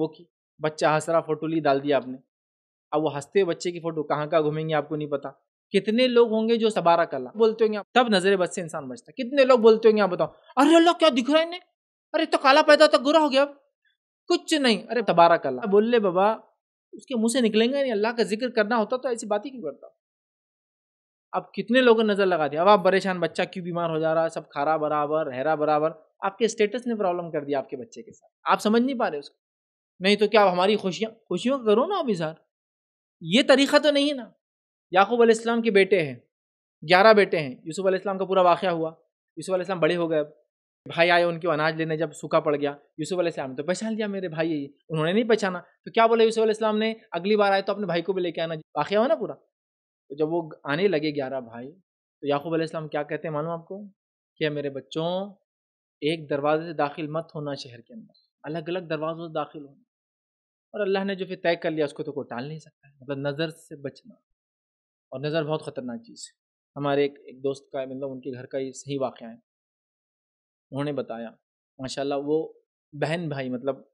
वो की, बच्चा हंस रहा, फ़ोटो ली, डाल दिया आपने। अब वो हँसते बच्चे की फ़ोटो, कहाँ कहाँ घूमेंगे आपको नहीं पता। कितने लोग होंगे जो सबारा कला बोलते होंगे तब नजरे बच से इंसान बचता कितने लोग बोलते होंगे आप बताओ, अरे अल्लाह, क्या दिख रहा है इन्हें? अरे तो काला पैदा तो गुरा हो गया अब। कुछ नहीं। अरे तबारा कला बोल ले बाबा, उसके मुँह से निकलेंगे नहीं, अल्लाह का ज़िक्र करना होता तो ऐसी बात ही क्यों करता? अब कितने लोगों ने नज़र लगा दिया। अब आप परेशान, बच्चा क्यों बीमार हो जा रहा है? सब खारा, बराबर, रहरा, बराबर। आपके स्टेटस ने प्रॉब्लम कर दिया आपके बच्चे के साथ। आप समझ नहीं पा रहे उसको। नहीं तो क्या हमारी खुशियाँ, खुशियों का करो ना अब इजहार ये तरीका तो नहीं है ना। याकूब अलैहिस्सलाम के बेटे हैं, ग्यारह बेटे हैं। यूसुफ अलैहिस्सलाम का पूरा वाक़ हुआ। यूसुफ अलैहिस्सलाम बड़े हो गए अब। भाई आए उनके अनाज लेने जब सूखा पड़ गया। यूसुफ अलैहिस्सलाम ने तो पहचान लिया, मेरे भाई ये, उन्होंने नहीं पहचाना। तो क्या बोला यूसुफ अलैहिस्सलाम ने? अगली बार आए तो अपने भाई को भी लेके आना। वाक़ हुआ ना पूरा? तो जब वो आने लगे ग्यारह भाई तो याकूब अलैहिस्सलाम क्या कहते हैं मालूम आपको? कि मेरे बच्चों, एक दरवाजे से दाखिल मत होना शहर के अंदर। अलग अलग दरवाजों से दाखिल होना। और अल्लाह ने जो फिर तय कर लिया, उसको तो कोई टाल नहीं सकता है। मतलब नज़र से बचना। और नज़र बहुत ख़तरनाक चीज़ है। हमारे एक एक दोस्त का मतलब उनके घर का ये सही वाक़ है। उन्होंने बताया, माशाल्लाह वो बहन भाई मतलब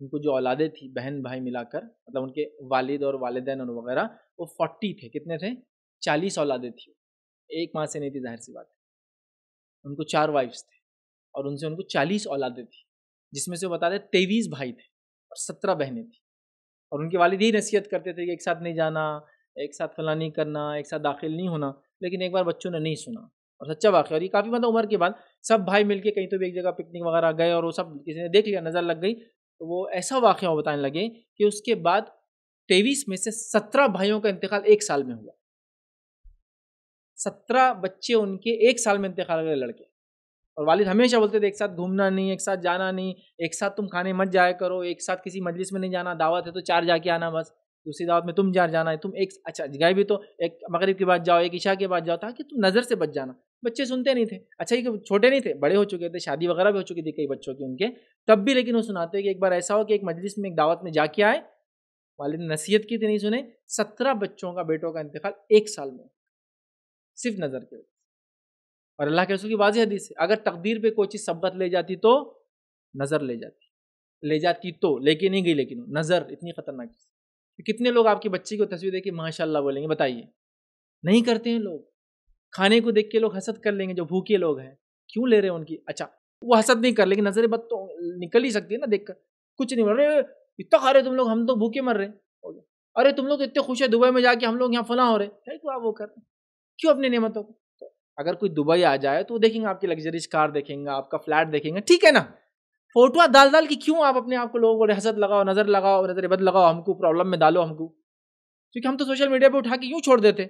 उनको जो औलादे थी, बहन भाई मिलाकर मतलब उनके वालिद और वालदेन और वगैरह, वो फोर्टी थे। कितने थे? चालीस औलादे थी। एक माँ से नहीं थी, ज़ाहिर सी बात उनको चार वाइफ्स थे और उनसे उनको चालीस औलादे थी, जिसमें से वो बता दें तेईस भाई थे और सत्रह बहनें थी। और उनके वालिद ही नसीहत करते थे कि एक साथ नहीं जाना, एक साथ फला नहीं करना, एक साथ दाखिल नहीं होना। लेकिन एक बार बच्चों ने नहीं सुना। और सच्चा वाक्य। और ये काफ़ी मतलब उम्र के बाद सब भाई मिलके कहीं तो भी एक जगह पिकनिक वगैरह गए और वो सब किसी ने देख लिया, नज़र लग गई। तो वो ऐसा वाक़ बताने लगे कि उसके बाद तेईस में से सत्रह भाइयों का इंतकाल एक साल में हुआ। सत्रह बच्चे उनके एक साल में इंतकाल हुए लड़के। और वालिद हमेशा बोलते थे, एक साथ घूमना नहीं, एक साथ जाना नहीं, एक साथ तुम खाने मत जाया करो, एक साथ किसी मजलिस में नहीं जाना, दावत है तो चार जाके आना बस, दूसरी दावत में तुम चार जाना है, तुम एक अच्छा गए भी तो एक मगरब के बाद जाओ, एक ईशा के बाद जाओ, ताकि तुम नज़र से बच जाना। बच्चे सुनते नहीं थे। अच्छा ये छोटे नहीं थे, बड़े हो चुके थे, शादी वगैरह भी हो चुकी थी कई बच्चों की उनके, तब भी लेकिन वो सुनाते कि एक बार ऐसा हो कि एक मजलिस में एक दावत में जाके आए वाले ने नसीहत की थी नहीं सुने, सत्रह बच्चों का बेटों का इंतकाल एक साल में, सिर्फ़ नज़र के और अल्लाह के रसूल की वाजी हदीस है, अगर तकदीर पे कोई चीज़ सबत ले जाती तो नज़र ले जाती ले जाती तो लेके नहीं गई, लेकिन नज़र, इतनी ख़तरनाक चीज़। तो कितने लोग आपकी बच्ची को तस्वीर देखिए माशाल्लाह बोलेंगे, बताइए। नहीं करते हैं लोग। खाने को देख के लोग हसद कर लेंगे, जो भूखे लोग हैं। क्यों ले रहे हैं उनकी? अच्छा वो हसद नहीं कर, लेकिन नज़र बद तो निकल ही सकती है ना देख कर कुछ नहीं, अरे, इतना खा रहे तुम लोग, हम तो भूखे मर रहे अरे, तुम लोग इतने खुश है, दुबई में जाके हम लोग यहाँ फला हो रहे हैं। क्यों आप वो कर रहे क्यों अपनी नियमतों को? अगर कोई दुबई आ जाए तो देखेंगे, आपकी लग्जरीज कार देखेंगे, आपका फ्लैट देखेंगे। ठीक है ना? फ़ोटो डाल डाल की क्यों आप अपने आप को लोगों को हसद लगाओ, नज़र लगाओ, नज़र बद लगाओ, हमको प्रॉब्लम में डालो, हमको? क्योंकि हम तो सोशल मीडिया पर उठा के यूँ छोड़ देते।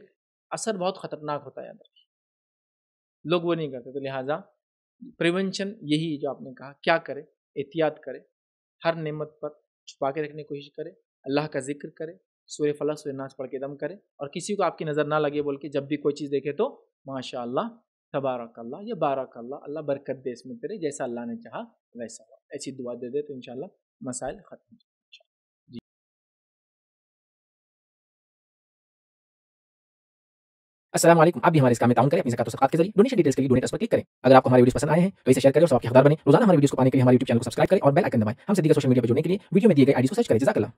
असर बहुत खतरनाक होता है अंदर। लोग वो नहीं करते। तो लिहाजा प्रिवेंशन यही जो आपने कहा, क्या करे? एहतियात करे। हर नेमत पर छुपा के रखने की कोशिश करे। अल्लाह का ज़िक्र करे। सूर्य फला सूर्य नाच पढ़ के दम करे और किसी को आपकी नज़र ना लगे बोल के जब भी कोई चीज़ देखे तो माशा तबारक अल्लाह या बारक अल्लाह अल्लाह बरकत दे इसमें तेरे, जैसा अल्लाह ने चाहा, वैसा हो ऐसी दुआ दे दे तो इन मसाइल ख़त्म अस्सलाम वालेकुम। आप भी हमारे इस काम में करें, अपनी ज़कात सकात के ज़रिए। डोनेशन डिटेल्स के लिए डोनेट पर क्लिक करें। अगर आपको हमारे वीडियो पसंद आए हैं तो इसे शेयर करें और सबके हकदार बने। रोज़ाना हमारे वीडियो को पाने के लिए हमारे यूट्यूब चैनल को सब्सक्राइब करें और बेल आइकन दबाएँ। हमसे दीगर सोशल मीडिया पर जुड़ने के लिए वीडियो में दिए गए आईडी को सर्च करें। जजाकल्लाह।